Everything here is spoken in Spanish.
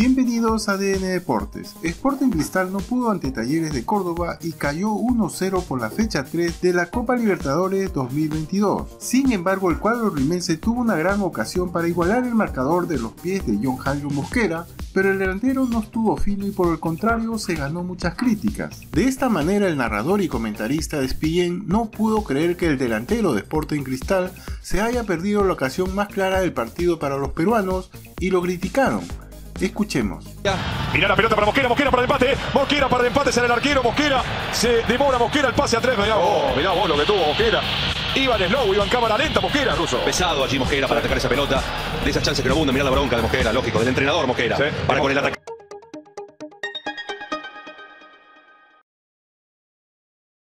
Bienvenidos a DN Deportes. Sporting Cristal no pudo ante Talleres de Córdoba y cayó 1-0 por la fecha 3 de la Copa Libertadores 2022. Sin embargo, el cuadro rimense tuvo una gran ocasión para igualar el marcador de los pies de John Jairo Mosquera, pero el delantero no estuvo fino y por el contrario se ganó muchas críticas. De esta manera el narrador y comentarista de Spillén no pudo creer que el delantero de Sporting Cristal se haya perdido la ocasión más clara del partido para los peruanos y lo criticaron. Escuchemos. Mira la pelota para Mosquera, Mosquera para el empate. Mosquera para el empate, será el arquero. Mosquera se demora Mosquera el pase a tres. Mirá, vos, mirá vos lo que tuvo Mosquera. Iba en slow, iba en cámara lenta Mosquera, ruso. Pesado allí Mosquera para atacar esa pelota. De esas chances que no abundan. Mirá la bronca de Mosquera, lógico, del entrenador Mosquera. Sí. Para con el ataque.